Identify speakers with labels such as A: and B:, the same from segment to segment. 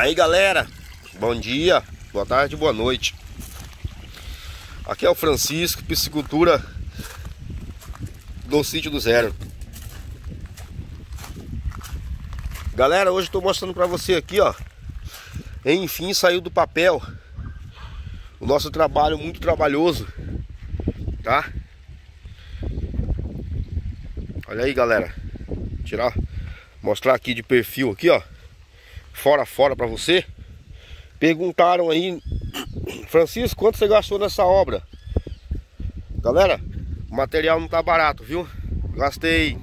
A: Aí galera, bom dia, boa tarde, boa noite. Aqui é o Francisco, piscicultura do sítio do zero. Galera, hoje estou mostrando para você aqui, ó. Enfim, saiu do papel. O nosso trabalho muito trabalhoso Tá? Olha aí galera. Tirar, mostrar aqui de perfil aqui, ó fora fora para você. Perguntaram aí, Francisco, quanto você gastou nessa obra? Galera, o material não tá barato, viu? Gastei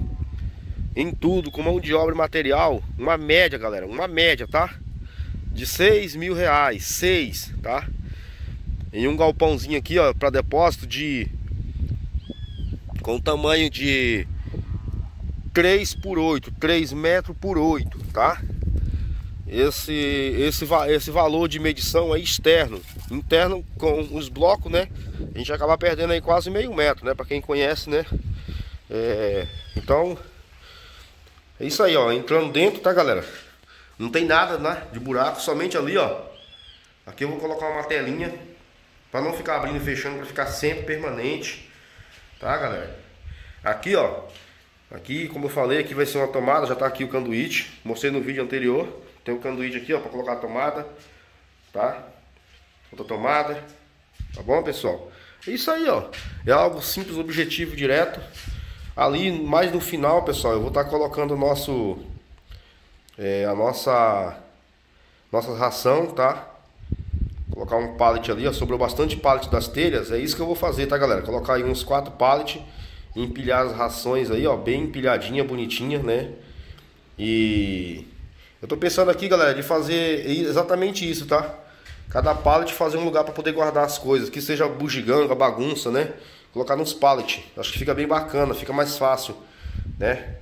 A: em tudo, com mão de obra e material, uma média, galera, uma média, tá? De 6 mil reais, 6, tá? Em um galpãozinho aqui, ó, para depósito de... Com tamanho de 3 por 8, 3 metros por 8, tá? Esse, esse, esse valor de medição é externo. Interno com os blocos, né? A gente acaba perdendo aí quase meio metro, né? Para quem conhece, né? É, então, é isso aí, ó. Entrando dentro, tá, galera? Não tem nada, né? De buraco, somente ali, ó. Aqui eu vou colocar uma telinha para não ficar abrindo e fechando, para ficar sempre permanente, tá, galera? Aqui, ó. Aqui, como eu falei, aqui vai ser uma tomada, já tá aqui o canduíte. Mostrei no vídeo anterior. Tem um canduíte aqui, ó, para colocar a tomada, tá? Outra tomada, tá bom, pessoal? É isso aí, ó. É algo simples, objetivo, direto. Ali, mais no final, pessoal, eu vou estar tá colocando o nosso... É, a nossa... Nossa ração, tá? Colocar um pallet ali, ó. Sobrou bastante pallet das telhas. É isso que eu vou fazer, tá, galera? Colocar aí uns quatro pallet. Empilhar as rações aí, ó. Bem empilhadinha, bonitinha, né? E eu tô pensando aqui, galera, de fazer exatamente isso, tá? Cada pallet fazer um lugar para poder guardar as coisas, que seja bugiganga, bagunça, né? Colocar nos pallet. Acho que fica bem bacana, fica mais fácil, né?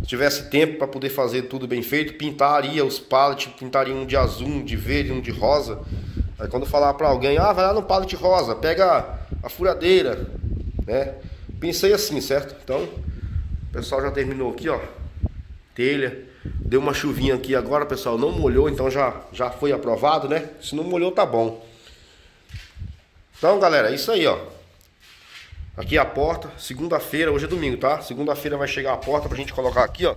A: Se tivesse tempo para poder fazer tudo bem feito, pintaria os pallets, pintaria um de azul, um de verde, um de rosa. Aí quando falar para alguém, ah, vai lá no pallet rosa, pega a furadeira, né? Pensei assim, certo? Então, o pessoal já terminou aqui, ó. Telha. Deu uma chuvinha aqui agora, pessoal. Não molhou, então já, já foi aprovado, né? Se não molhou, tá bom. Então, galera, é isso aí, ó. Aqui é a porta. Segunda-feira, hoje é domingo, tá? Segunda-feira vai chegar a porta pra gente colocar aqui, ó.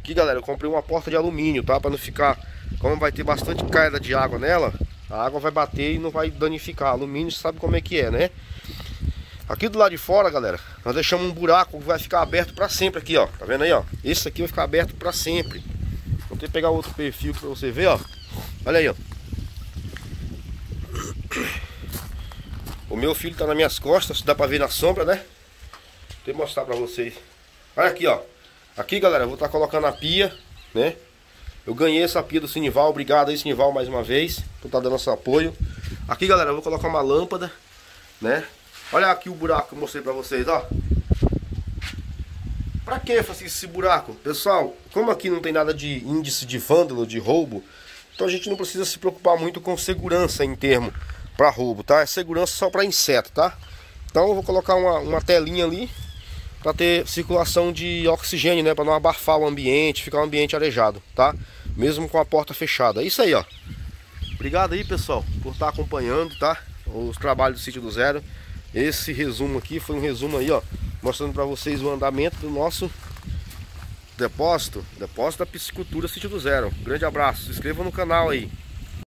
A: Aqui, galera, eu comprei uma porta de alumínio, tá? Pra não ficar... Como vai ter bastante queda de água nela, a água vai bater e não vai danificar. Alumínio, sabe como é que é, né? Aqui do lado de fora, galera, nós deixamos um buraco que vai ficar aberto para sempre aqui, ó. Tá vendo aí, ó? Esse aqui vai ficar aberto para sempre. Vou ter que pegar outro perfil para você ver, ó. Olha aí, ó. O meu filho tá nas minhas costas, dá para ver na sombra, né? Vou mostrar para vocês. Olha aqui, ó. Aqui, galera, eu vou estar tá colocando a pia, né? Eu ganhei essa pia do Sinival, obrigado aí, Sinival, mais uma vez, por estar tá dando nosso apoio. Aqui, galera, eu vou colocar uma lâmpada, né? Olha aqui o buraco que eu mostrei pra vocês, ó. Pra que fazer esse buraco? Pessoal, como aqui não tem nada de índice de vândalo, de roubo, então a gente não precisa se preocupar muito com segurança em termo para roubo, tá? É segurança só para inseto, tá? Então eu vou colocar uma, uma telinha ali para ter circulação de oxigênio, né? Para não abafar o ambiente, ficar um ambiente arejado, tá? Mesmo com a porta fechada. É isso aí, ó. Obrigado aí, pessoal, por estar acompanhando, tá? Os trabalhos do sítio do zero. Esse resumo aqui foi um resumo aí, ó, mostrando para vocês o andamento do nosso depósito, depósito da piscicultura Sítio do Zero. Grande abraço, se inscreva no canal aí.